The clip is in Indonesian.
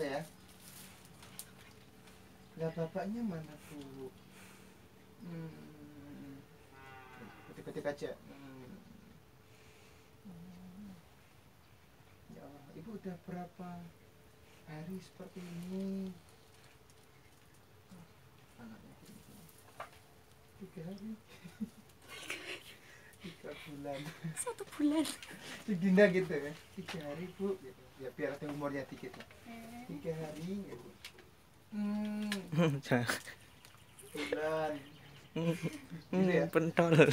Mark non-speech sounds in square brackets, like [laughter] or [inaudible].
kita ya. Lah bapaknya mana tuh hmm. ketik-ketik aja. Hmm. ya Allah, ibu udah berapa hari seperti ini? Anaknya. Tiga hari bulan. [laughs] Satu bulan. Dinda gitu ya tiga hari bu. Gitu. ya biar ada umurnya dikit lah. Tiga hari gitu. hmm, [laughs] bulan. [laughs] Gitu ya. Pentol